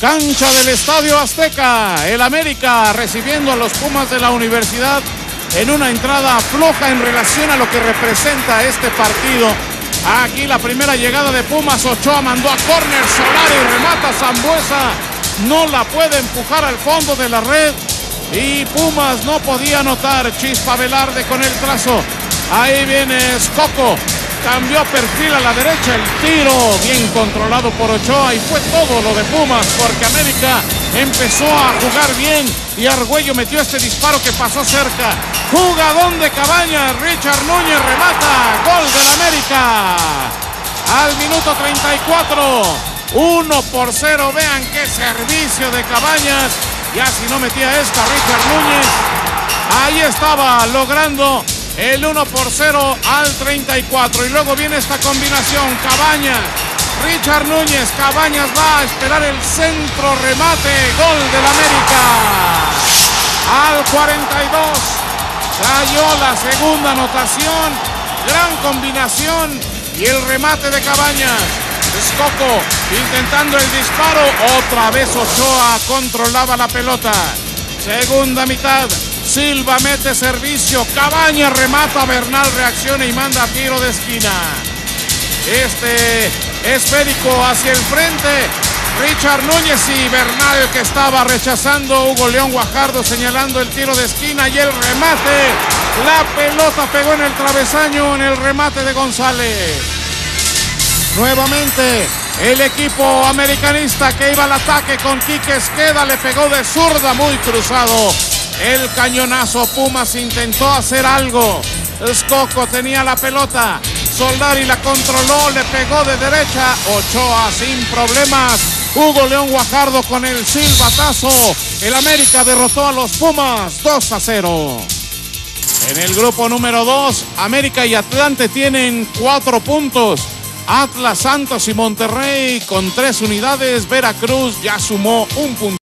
Cancha del Estadio Azteca. El América recibiendo a los Pumas de la Universidad en una entrada floja en relación a lo que representa este partido. Aquí la primera llegada de Pumas. Ochoa mandó a córner. Solari remata Zambuesa. No la puede empujar al fondo de la red. Y Pumas no podía anotar. Chispa Velarde con el trazo. Ahí viene Scocco. Cambió perfil a la derecha. El tiro bien controlado por Ochoa. Y fue todo lo de Pumas. Porque América empezó a jugar bien. Y Argüello metió este disparo que pasó cerca. Jugadón de Cabañas. Richard Núñez remata. Gol del América. Al minuto 34. 1 por 0. Vean qué servicio de Cabañas. Ya si no metía esta Richard Núñez. Ahí estaba logrando el 1 por 0 al 34. Y luego viene esta combinación. Cabañas. Richard Núñez. Cabañas va a esperar el centro remate. Gol del América. Al 42. Cayó la segunda anotación. Gran combinación. Y el remate de Cabañas. Escoco intentando el disparo. Otra vez Ochoa controlaba la pelota. Segunda mitad. Silva mete servicio. Cabaña remata. Bernal reacciona y manda tiro de esquina. Este esférico hacia el frente. Richard Núñez y Bernal que estaba rechazando. Hugo León Guajardo señalando el tiro de esquina y el remate. La pelota pegó en el travesaño en el remate de González. Nuevamente el equipo americanista que iba al ataque con Quique Esqueda le pegó de zurda muy cruzado. El cañonazo Pumas intentó hacer algo. Escoco tenía la pelota. Soldari la controló, le pegó de derecha. Ochoa sin problemas. Hugo León Guajardo con el silbatazo. El América derrotó a los Pumas 2 a 0. En el grupo número 2, América y Atlante tienen cuatro puntos. Atlas, Santos y Monterrey con tres unidades. Veracruz ya sumó un punto.